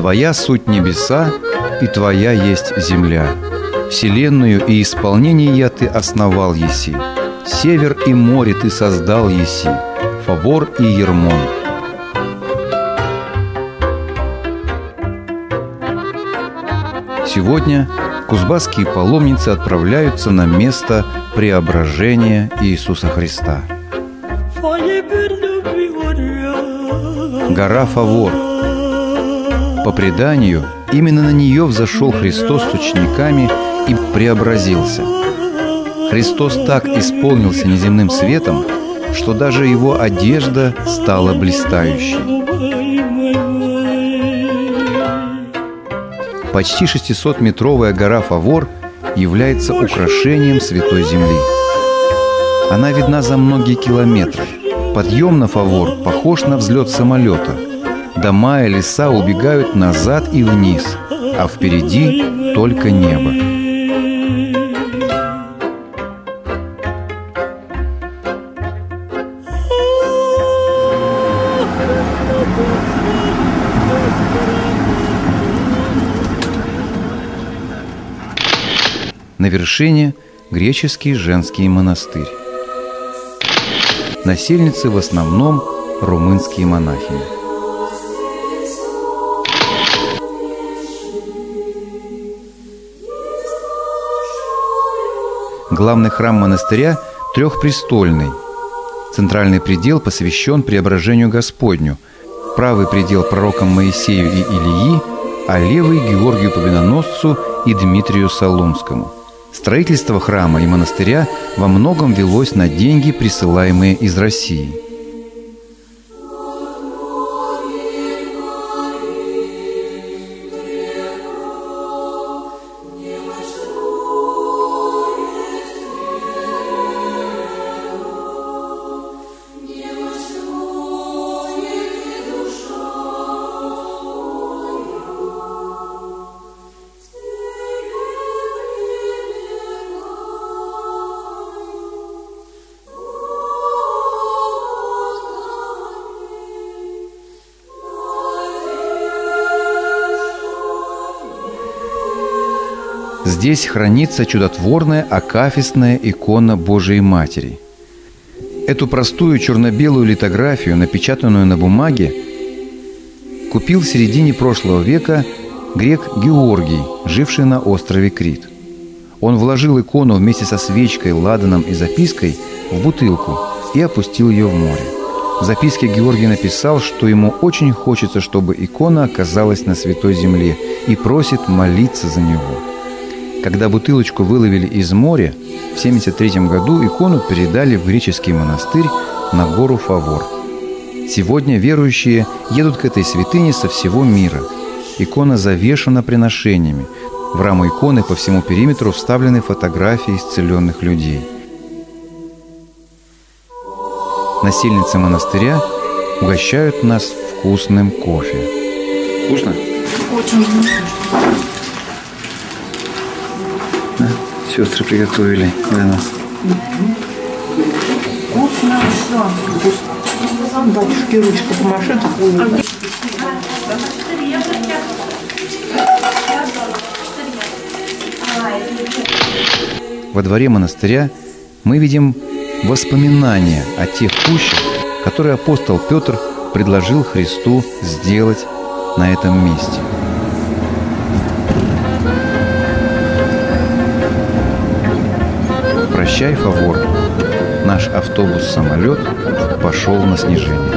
Твоя суть небеса, и Твоя есть земля. Вселенную и исполнение я Ты основал еси. Север и море Ты создал еси. Фавор и Ермон. Сегодня кузбасские паломницы отправляются на место преображения Иисуса Христа. Гора Фавор. По преданию, именно на нее взошел Христос с учениками и преобразился. Христос так исполнился неземным светом, что даже его одежда стала блистающей. Почти 600-метровая гора Фавор является украшением Святой Земли. Она видна за многие километры. Подъем на Фавор похож на взлет самолета. Дома и леса убегают назад и вниз, а впереди только небо. На вершине греческий женский монастырь. Насельницы в основном румынские монахини. Главный храм монастыря трехпрестольный. Центральный предел посвящен преображению Господню, правый предел пророкам Моисею и Илии, а левый Георгию Победоносцу и Дмитрию Солунскому – Строительство храма и монастыря во многом велось на деньги, присылаемые из России. Здесь хранится чудотворная акафистная икона Божией Матери. Эту простую черно-белую литографию, напечатанную на бумаге, купил в середине прошлого века грек Георгий, живший на острове Крит. Он вложил икону вместе со свечкой, ладаном и запиской в бутылку и опустил ее в море. В записке Георгий написал, что ему очень хочется, чтобы икона оказалась на Святой Земле и просит молиться за него – когда бутылочку выловили из моря, в 73 году икону передали в греческий монастырь на гору Фавор. Сегодня верующие едут к этой святыне со всего мира. Икона завешена приношениями. В раму иконы по всему периметру вставлены фотографии исцеленных людей. Насельницы монастыря угощают нас вкусным кофе. Вкусно? Очень вкусно. Сестры приготовили для нас. Вкусно, все. Батюшки ручка помашет. Во дворе монастыря мы видим воспоминания о тех кущах, которые апостол Петр предложил Христу сделать на этом месте – Прощай, Фавор. Наш автобус-самолет пошел на снижение.